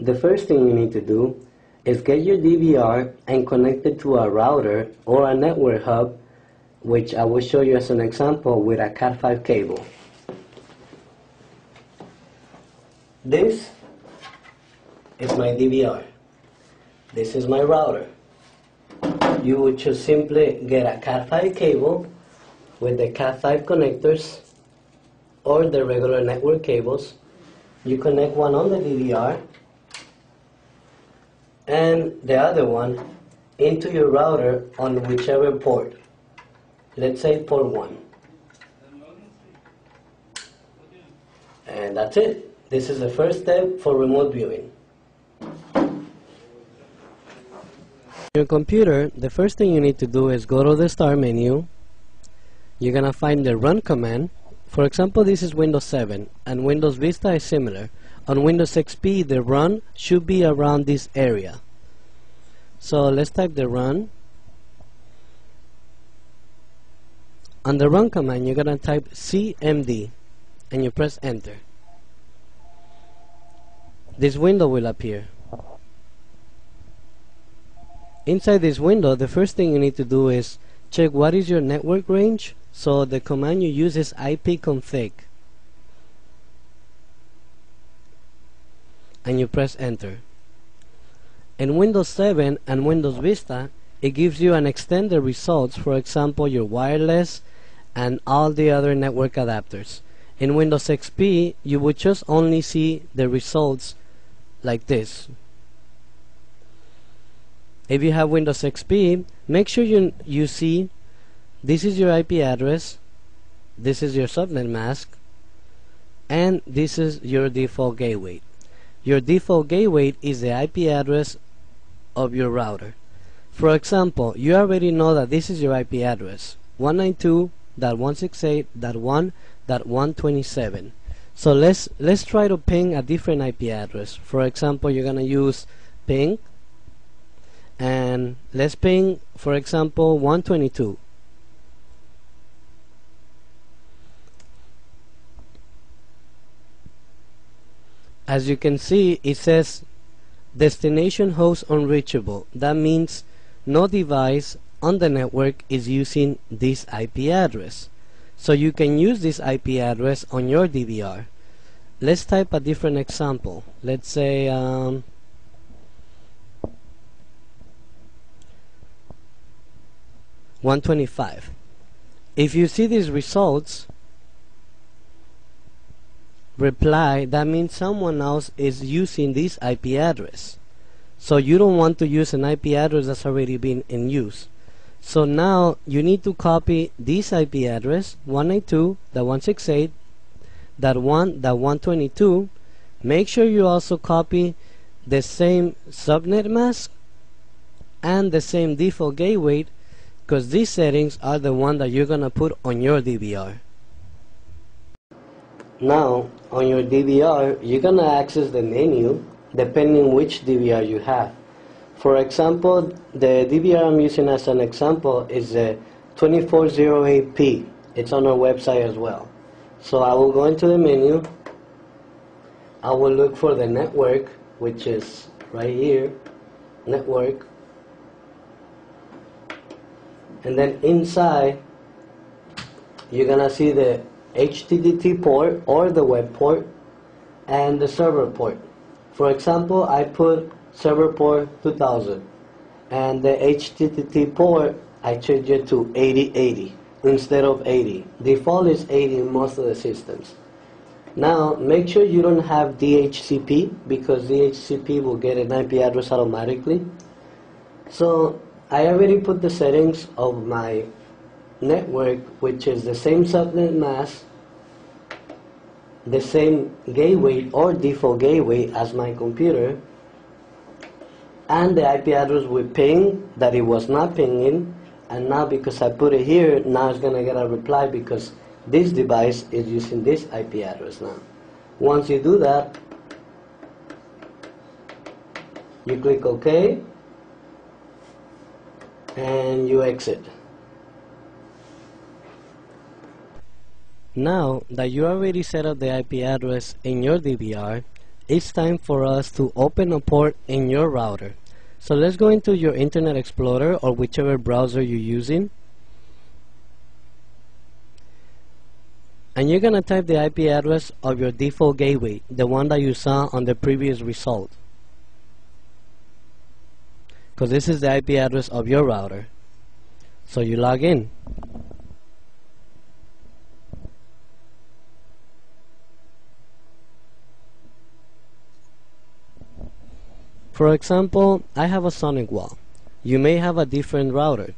the first thing you need to do is get your DVR and connect it to a router or a network hub, which I will show you as an example with a Cat5 cable. This is my DVR. This is my router. You would just simply get a Cat5 cable with the Cat5 connectors or the regular network cables. You connect one on the DVR and the other one into your router on whichever port. Let's say port 1. And that's it. This is the first step for remote viewing. your computer, the first thing you need to do is go to the start menu. You're going to find the run command. For example, this is Windows 7 and Windows Vista is similar. On Windows XP, the run should be around this area. So let's type the run. On the run command, you're going to type CMD and you press enter. This window will appear. Inside this window, the first thing you need to do is check what is your network range. So the command you use is ipconfig. And you press enter. In Windows 7 and Windows Vista, it gives you an extended results, for example, your wireless and all the other network adapters. In Windows XP, you would just only see the results like this. If you have Windows XP, make sure you, you see this is your IP address, this is your subnet mask, and this is your default gateway. Your default gateway is the IP address of your router. For example, you already know that this is your IP address 192.168.1.127. So let's let's try to ping a different IP address. For example, you're gonna use ping and let's ping for example 122 as you can see it says destination host unreachable. That means no device on the network is using this IP address. So you can use this IP address on your DVR let's type a different example. Let's say um, 125 if you see these results reply that means someone else is using this IP address. So you don't want to use an IP address that's already been in use. So now you need to copy this IP address 192.168.1.122 make sure you also copy the same subnet mask and the same default gateway because these settings are the one that you're gonna put on your DVR. Now on your DVR you're gonna access the menu depending which DVR you have. For example, the DVR I'm using as an example is the 2408P. It's on our website as well. So I will go into the menu. I will look for the network, which is right here, network and then inside you're gonna see the HTTP port or the web port and the server port. For example I put server port 2000 and the HTTP port I change it to 8080 instead of 80 default is 80 in most of the systems. Now make sure you don't have DHCP because DHCP will get an IP address automatically. So I already put the settings of my network which is the same subnet mask the same gateway or default gateway as my computer. And the IP address with ping that it was not pinging. And now because I put it here now it's gonna get a reply because this device is using this IP address now. Once you do that you click OK. And you exit. Now that you already set up the IP address in your DVR, it's time for us to open a port in your router. So let's go into your Internet Explorer or whichever browser you're using. And you're going to type the IP address of your default gateway, the one that you saw on the previous result. Because this is the IP address of your router. So you log in. For example, I have a SonicWall. You may have a different router.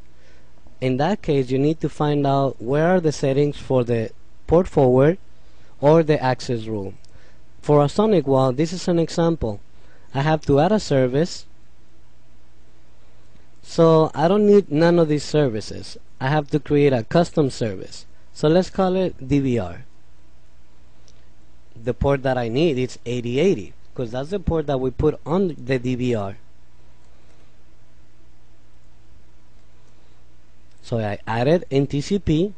In that case, you need to find out where are the settings for the port forward or the access rule. For a SonicWall, this is an example. I have to add a service. So I don't need none of these services. I have to create a custom service. So let's call it DVR. The port that I need is 8080 because that's the port that we put on the DVR. So I added in TCP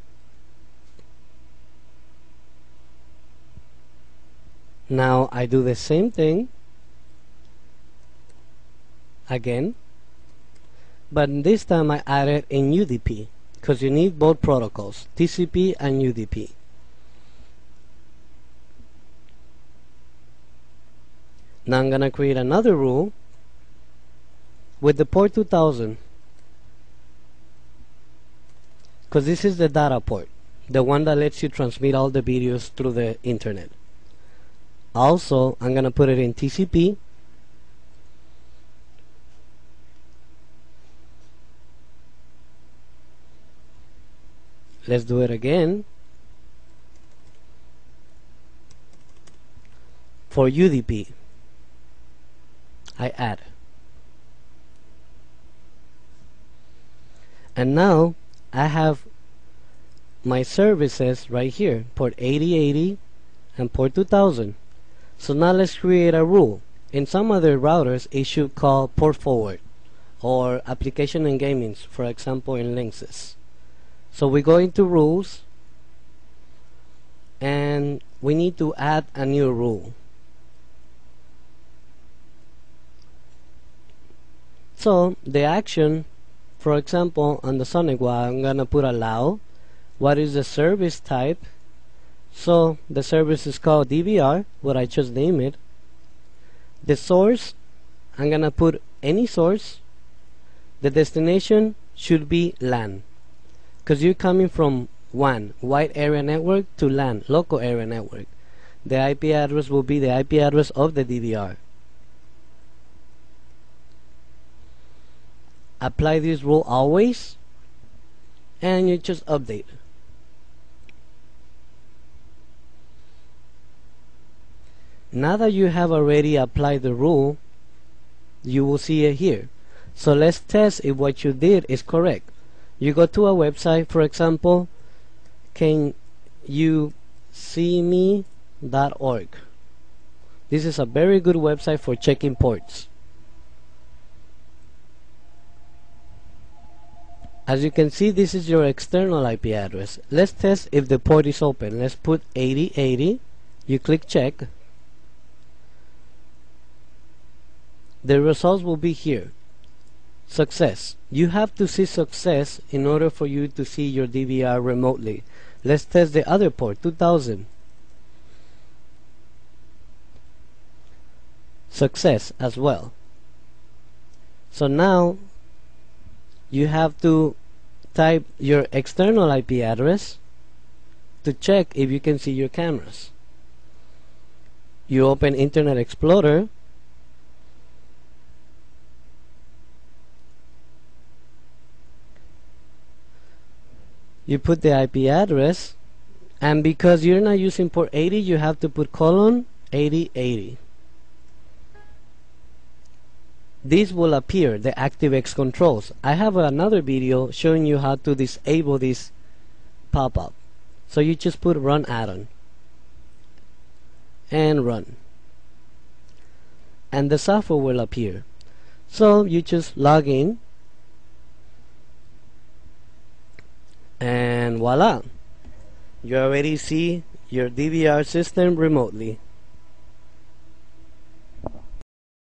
now I do the same thing. Again. But this time I added in UDP because you need both protocols TCP and UDP Now I'm going to create another rule with the port 2000 because this is the data port the one that lets you transmit all the videos through the internet. Also I'm gonna put it in TCP let's do it again. For UDP I add. And now I have my services right here, port 8080 and port 2000. So now let's create a rule. In some other routers, it should call port forward or application and gaming, for example, in Linksys. So we go into rules and we need to add a new rule. So the action, for example, on the SonicWall, I'm gonna put allow. What is the service type? So the service is called DVR, what I just named it. The source, I'm gonna put any source. The destination should be LAN, because you're coming from WAN, wide area network, to LAN, local area network. The IP address will be the IP address of the DVR. Apply this rule always and you just update. Now that you have already applied the rule you will see it here. So let's test if what you did is correct. You go to a website for example can you see this is a very good website for checking ports As you can see, this is your external IP address. Let's test if the port is open. Let's put 8080. You click check. The results will be here. Success. You have to see success in order for you to see your DVR remotely. Let's test the other port, 2000. Success as well. So now you have to type your external IP address to check if you can see your cameras. You open Internet Explorer you put the IP address and because you're not using port 80 you have to put colon 8080 this will appear the ActiveX controls. I have another video showing you how to disable this pop-up. So you just put run add-on. And run. And the software will appear. So you just log in. And voila. You already see your DVR system remotely